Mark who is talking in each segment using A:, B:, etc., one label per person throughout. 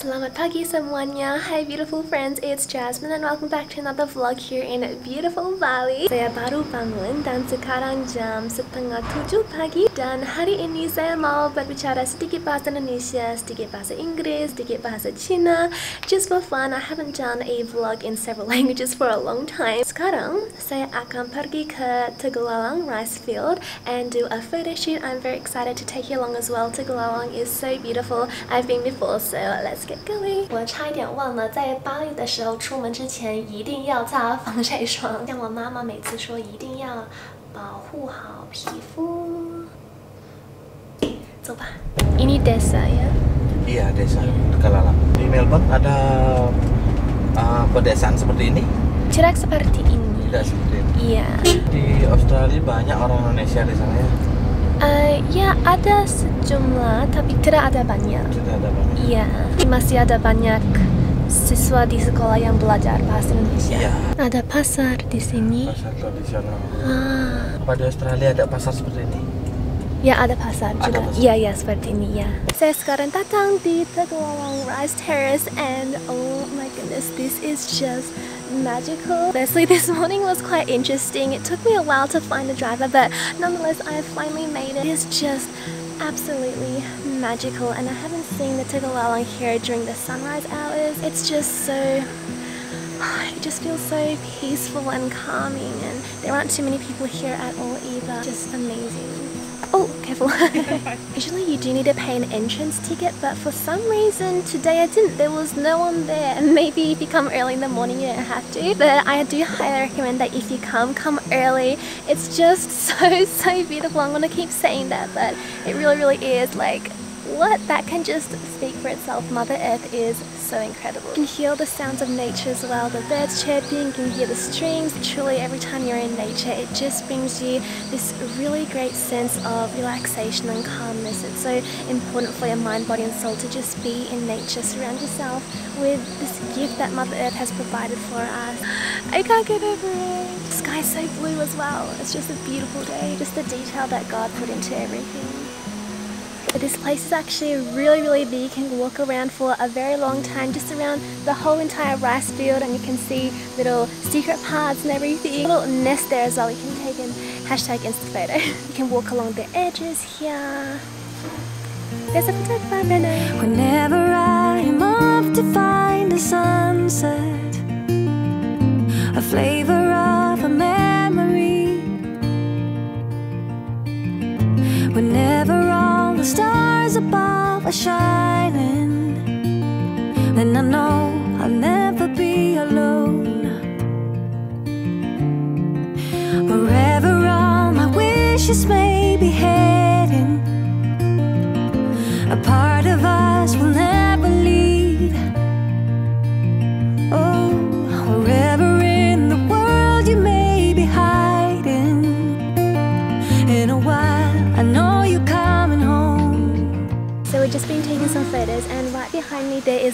A: Selamat pagi semuanya. Hi beautiful friends, it's Jasmine and welcome back to another vlog here in beautiful Bali. Saya baru bangun dan sekarang jam setengah tujuh pagi. Dan hari ini saya mau berbicara sedikit bahasa Indonesia, sedikit bahasa Inggris, sedikit bahasa Cina. Just for fun, I haven't done a vlog in several languages for a long time. Sekarang, saya akan pergi ke Tegalalang Rice Field and do a photo shoot. I'm very excited to take you along as well. Tegalalang is so beautiful, I've been before so let's get going. 我差一点忘了，在巴黎的时候出门之前一定要擦防晒霜。像我妈妈每次说，一定要保护好皮肤。走吧。Ini desa ya?
B: Iya desa Tegalalang. Di Melbourne ada uh, pedesaan seperti ini?
A: Tidak seperti ini.
B: Tidak seperti ini.
A: Iya.
B: Di Australia banyak orang Indonesia di sana ya?
A: Uh, ya ada sejumlah, tapi tidak ada banyak.
B: Tidak ada banyak.
A: Iya, masih ada banyak siswa di sekolah yang belajar bahasa Indonesia.
B: Iya.
A: Ada pasar di sini.
B: Pasar tradisional.
A: Ah.
B: Apa di Australia ada pasar seperti ini?
A: Ya ada pasar
B: Ada
A: juga. Iya ya seperti ini ya. Saya sekarang datang di Tegalalang Rice Terrace and oh my goodness, this is just magical. Firstly, this morning was quite interesting. It took me a while to find a driver, but nonetheless, I have finally made it. It's just absolutely magical, and I haven't seen the Tegalalang here during the sunrise hours. It's just so it just feels so peaceful and calming and there aren't too many people here at all either. Just amazing. Oh, careful. Usually you do need to pay an entrance ticket but for some reason today I didn't. There was no one there. And Maybe if you come early in the morning you don't have to. But I do highly recommend that if you come, come early. It's just so, so beautiful. I'm gonna keep saying that but it really, really is like what that can just speak for itself. Mother Earth is so incredible. You can hear the sounds of nature as well, the birds chirping, you can hear the streams. Truly, every time you're in nature, it just brings you this really great sense of relaxation and calmness. It's so important for your mind, body, and soul to just be in nature. Surround yourself with this gift that Mother Earth has provided for us. I can't get over it. The sky's so blue as well. It's just a beautiful day. Just the detail that God put into everything. This place is actually really really big. You can walk around for a very long time just around the whole entire rice field and you can see little secret paths and everything. little nest there as well. You can take an hashtag insta photo. you can walk along the edges here. There's a photographer Reno.
C: Whenever I'm off to find a sunset, a flavor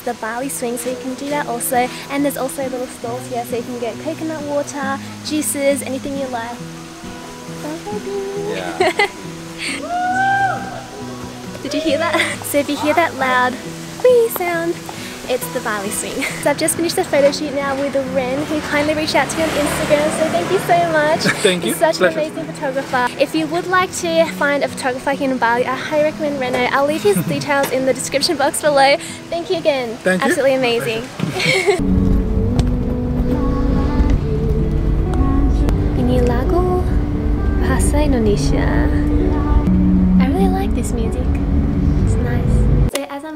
C: the
A: Bali swing so you can do that also and there's also little stalls here so you can get coconut water, juices, anything you like. Baby. Did you hear that? So if you hear that loud wee sound, it's the Bali swing. So I've just finished the photo shoot now with Ren who kindly reached out to me on Instagram so thank you so much.
D: Thank you.
A: He's such
D: Pleasure.
A: an amazing photographer. If you would like to find a photographer here in Bali, I highly recommend Reno. I'll leave his details in the description box below. Thank you again.
D: Thank you.
A: Absolutely amazing. Indonesia. I really like this music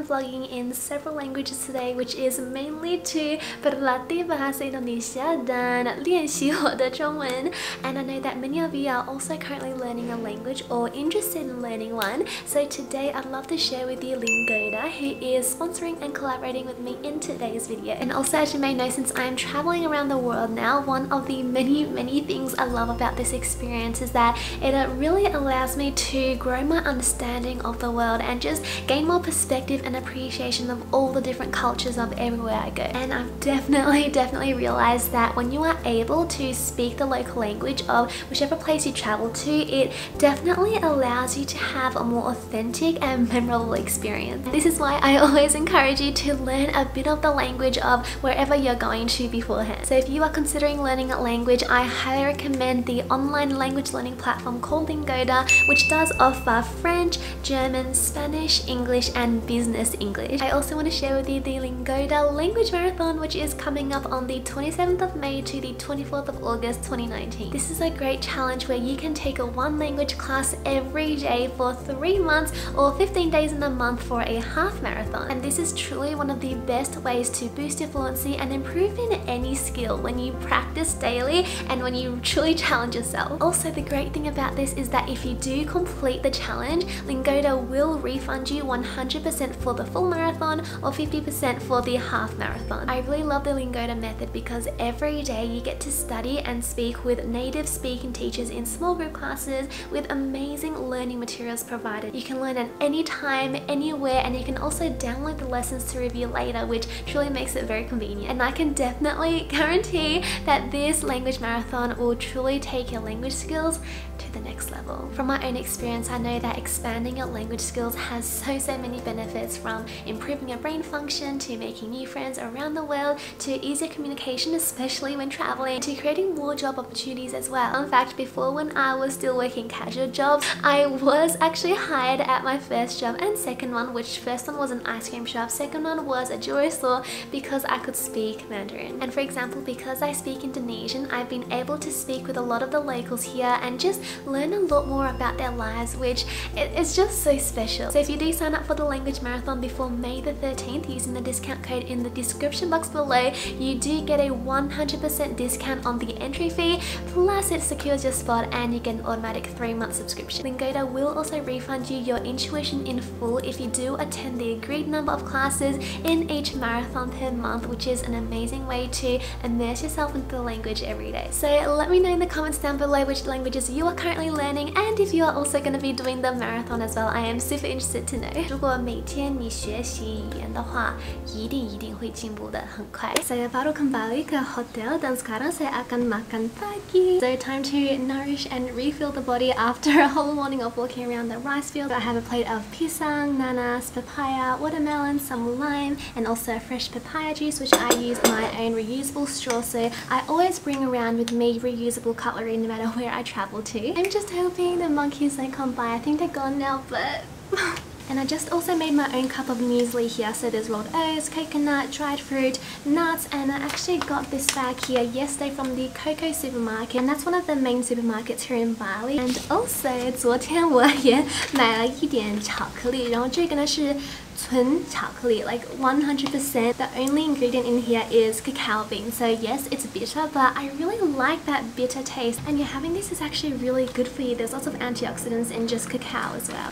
A: It's nice. So as I'm vlogging in several languages today, which is mainly to berlatih bahasa Indonesia dan 练习我的中文, and I know that many of you are also currently learning a language or interested in learning one. So today I'd love to share with you Lingoda, who is sponsoring and collaborating with me in today's video. And also as you may know, since I am traveling around the world now, one of the many, many things I love about this experience is that it uh, really allows me to grow my understanding of the world and just gain more perspective and an appreciation of all the different cultures of everywhere I go. And I've definitely, definitely realized that when you are able to speak the local language of whichever place you travel to, it definitely allows you to have a more authentic and memorable experience. This is why I always encourage you to learn a bit of the language of wherever you're going to beforehand. So if you are considering learning a language, I highly recommend the online language learning platform called Lingoda, which does offer French, German, Spanish, English, and business English. I also want to share with you the Lingoda Language Marathon, which is coming up on the 27th of May to the 24th of August 2019. This is a great challenge where you can take a one language class every day for three months or 15 days in a month for a half marathon. And this is truly one of the best ways to boost your fluency and improve in any skill when you practice daily and when you truly challenge yourself. Also, the great thing about this is that if you do complete the challenge, Lingoda will refund you 100% for the full marathon or 50% for the half marathon. I really love the Lingoda method because every day you get to study and speak with native speaking teachers in small group classes with amazing learning materials provided. You can learn at any time, anywhere, and you can also download the lessons to review later, which truly makes it very convenient. And I can definitely guarantee that this language marathon will truly take your language skills to the next level. From my own experience, I know that expanding your language skills has so, so many benefits from improving your brain function to making new friends around the world to easier communication, especially when traveling, to creating more job opportunities as well. In fact, before when I was still working casual jobs, I was actually hired at my first job and second one, which first one was an ice cream shop, second one was a jewelry store because I could speak Mandarin. And for example, because I speak Indonesian, I've been able to speak with a lot of the locals here and just learn a lot more about their lives, which is just so special. So if you do sign up for the language marathon before May the 13th using the discount code in the description box below, you do get a 100% discount on the entry fee, plus it secures your spot and you get an automatic 3 month subscription. Lingoda will also refund you your intuition in full if you do attend the agreed number of classes in each marathon per month, which is an amazing way to immerse yourself into the language every day. So let me know in the comments down below which languages you are currently learning and if you are also going to be doing the marathon as well. I am super interested to know. 如果每天 你学习语言的话，一定一定会进步的很快。Saya baru kembali ke hotel dan sekarang saya akan makan pagi. So time to nourish and refill the body after a whole morning of walking around the rice field. I have a plate of pisang, nanas, papaya, watermelon, some lime, and also fresh papaya juice, which I use my own reusable straw. So I always bring around with me reusable cutlery no matter where I travel to. I'm just hoping the monkeys don't come by. I think they're gone now, but... And I just also made my own cup of muesli here. So there's rolled oats, coconut, dried fruit, nuts, and I actually got this bag here yesterday from the Coco supermarket. And that's one of the main supermarkets here in Bali. And also, 昨天我也买了一点巧克力，然后这个呢是纯巧克力, like 100%. The only ingredient in here is cacao bean. So yes, it's bitter, but I really like that bitter taste. And yeah, having this is actually really good for you. There's lots of antioxidants in just cacao as well.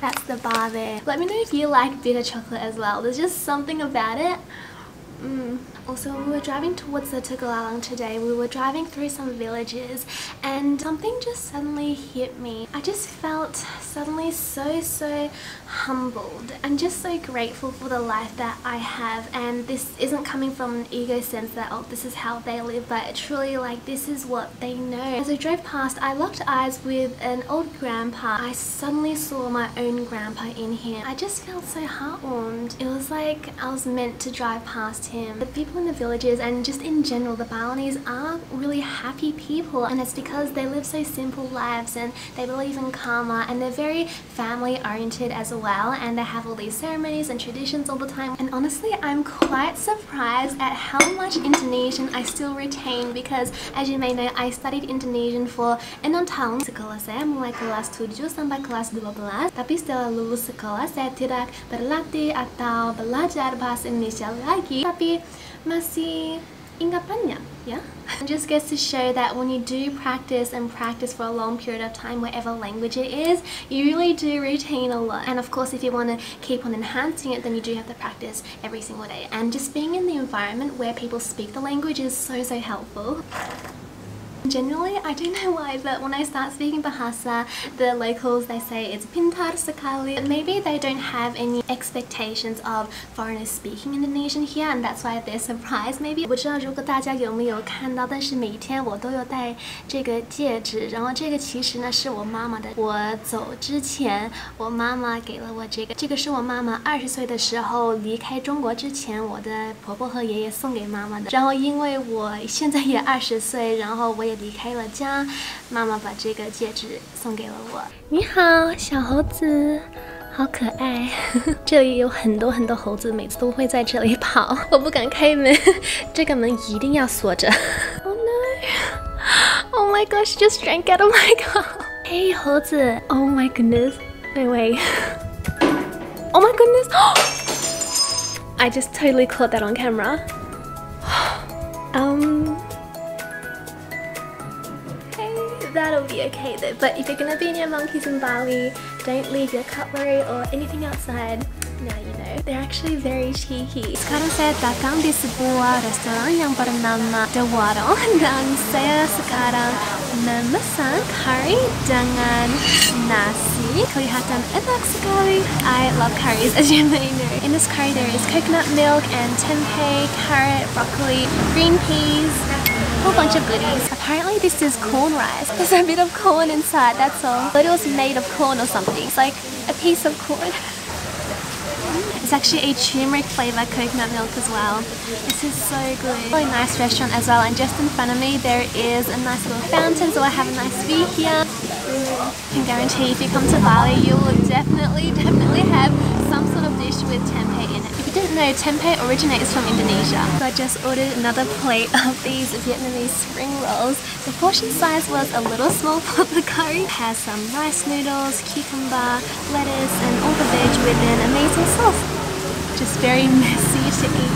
A: That's the bar there. Let me know if you like bitter chocolate as well. There's just something about it. Mm. Also, we were driving towards the Tegalalang today. We were driving through some villages and something just suddenly hit me. I just felt suddenly so, so humbled and just so grateful for the life that I have. And this isn't coming from an ego sense that, oh, this is how they live, but truly like this is what they know. As I drove past, I locked eyes with an old grandpa. I suddenly saw my own grandpa in here. I just felt so heartwarmed. It was like I was meant to drive past him. The people in the villages and just in general, the Balinese are really happy people and it's because they live so simple lives and they believe in karma and they're very family oriented as well and they have all these ceremonies and traditions all the time. And honestly I'm quite surprised at how much Indonesian I still retain because as you may know I studied Indonesian for 6 tahun sekolah saya mulai kelas 7 sampai kelas 12 tapi setelah lulus sekolah saya tidak berlatih atau belajar bahasa Indonesia lagi. tapi masih ingat banyak yeah just gets to show that when you do practice and practice for a long period of time whatever language it is you really do retain a lot. And of course if you want to keep on enhancing it then you do have to practice every single day. And just being in the environment where people speak the language is so so helpful Generally, I don't know why, but when I start speaking Bahasa, the locals they say it's pintar sekali. Maybe they don't have any expectations of foreigners speaking Indonesian here, and that's why they're surprised. Maybe 不知道如果大家有没有看到，但是每一天我都有戴这个戒指，然后这个其实呢是我妈妈的。我走之前，我妈妈给了我这个，这个是我妈妈二十岁的时候离开中国之前，我的婆婆和爷爷送给妈妈的。然后因为我现在也二十岁，然后我也 离开了家，妈妈把这个戒指送给了我。你好，小猴子，好可爱！这里有很多很多猴子，每次都会在这里跑，我不敢开门，这个门一定要锁着。Oh no! Oh my gosh! Just drank out of my car. Hey 猴子！Oh my goodness! No way! Oh my goodness! I just totally caught that on camera. Um. That'll be okay though. But if you're gonna be near monkeys in Bali, don't leave your cutlery or anything outside. Now you know. They're actually very cheeky. Sekarang saya datang di sebuah restoran yang bernama The Warung dan saya sekarang memesan curry dengan nasi. Kelihatan enak sekali. I love curries as you may know. In this curry there is coconut milk and tempeh, carrot, broccoli, green peas, whole bunch of goodies. Apparently this is corn rice. There's a bit of corn inside, that's all. But it was made of corn or something. It's like a piece of corn. It's actually a turmeric flavor coconut milk as well. This is so good. Really nice restaurant as well and just in front of me there is a nice little fountain so I have a nice view here. I can guarantee if you come to Bali you will definitely, definitely have some sort of dish with tempeh in it you didn't know, tempeh originates from Indonesia. So I just ordered another plate of these Vietnamese spring rolls. The portion size was a little small for the curry. It has some rice noodles, cucumber, lettuce and all the veg with an amazing sauce. Just very messy to eat.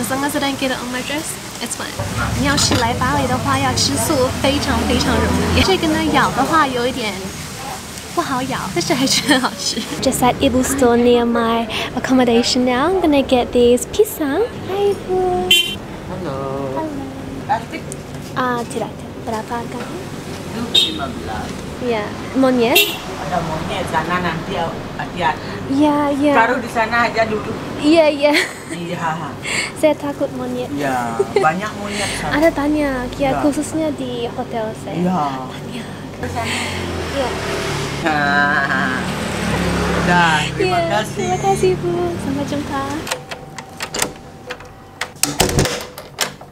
A: As long as I don't get it on my dress, it's fine。你要是来巴厘的话，要吃素非常非常容易。这个呢，咬的话有一点不好咬，但是还是很好吃。Just at Ibu store near my accommodation now. I'm gonna get these pisang. Hi Ibu.
B: Halo.
A: Halo. Ah, tidak. Berapa harganya?
D: Itu 15
A: Ya, monyet.
D: Ada monyet sana nanti hati-hati
A: Ya, ya.
D: Taruh di sana aja duduk
A: Iya, iya.
D: Iya
A: Saya takut monyet.
D: Iya Banyak monyet sana
A: Ada banyak, ya
D: Ya.
A: khususnya di hotel saya.
D: Iya
A: Banyak.
D: Sana. Udah Terima
A: Ya,
D: kasih
A: Terima kasih Bu. Sampai jumpa.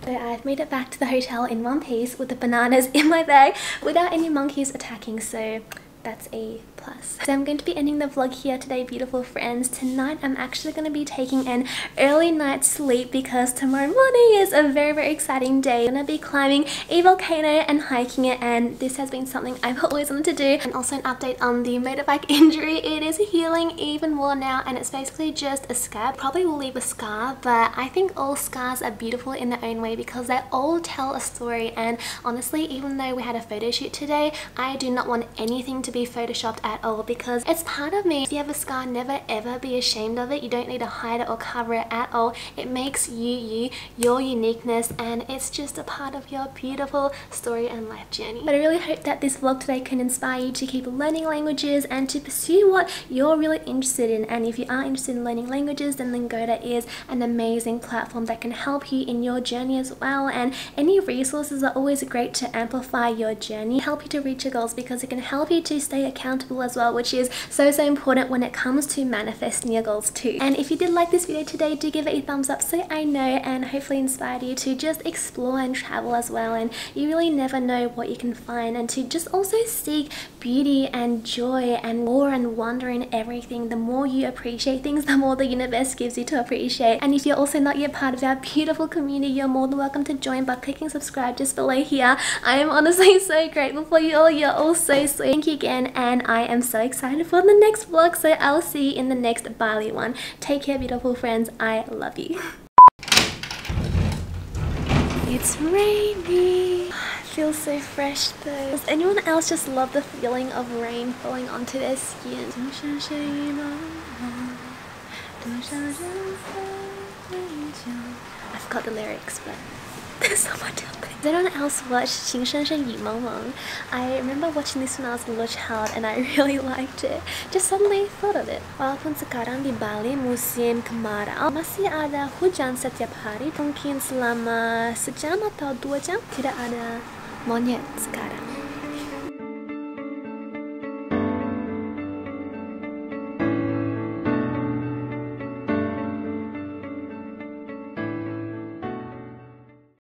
A: So I've made it back to the hotel in one piece with the bananas in my bag without any monkeys attacking. So that's a plus. So I'm going to be ending the vlog here today, beautiful friends. Tonight I'm actually going to be taking an early night sleep because tomorrow morning is a very, very exciting day. I'm going to be climbing a volcano and hiking it and this has been something I've always wanted to do. And also an update on the motorbike injury. It is healing even more now and it's basically just a scab. Probably will leave a scar but I think all scars are beautiful in their own way because they all tell a story and honestly even though we had a photo shoot today I do not want anything to be photoshopped at all because it's part of me. If you have a scar, never ever be ashamed of it. You don't need to hide it or cover it at all. It makes you you, your uniqueness, and it's just a part of your beautiful story and life journey. But I really hope that this vlog today can inspire you to keep learning languages and to pursue what you're really interested in. And if you are interested in learning languages, then Lingoda is an amazing platform that can help you in your journey as well. And any resources are always great to amplify your journey, help you to reach your goals because it can help you to stay accountable as well, which is so, so important when it comes to manifesting your goals too. And if you did like this video today, do give it a thumbs up so I know and hopefully inspired you to just explore and travel as well. And you really never know what you can find and to just also seek beauty and joy and awe and wonder in everything. The more you appreciate things, the more the universe gives you to appreciate. And if you're also not yet part of our beautiful community, you're more than welcome to join by clicking subscribe just below here. I am honestly so grateful for you all. You're all so sweet. Thank you again and I am so excited for the next vlog. So I'll see you in the next Bali one. Take care, beautiful friends. I love you. It's raining. I feel so fresh though. Does anyone else just love the feeling of rain falling onto their skin? I forgot the lyrics, but... there's so much out there. Did anyone else watch 情深深雨蒙蒙? I remember watching this when I was a little child and I really liked it. Just suddenly thought of it. Walaupun sekarang di Bali musim kemarau, masih ada hujan setiap hari. Mungkin selama sejam atau dua jam tidak ada monyet sekarang.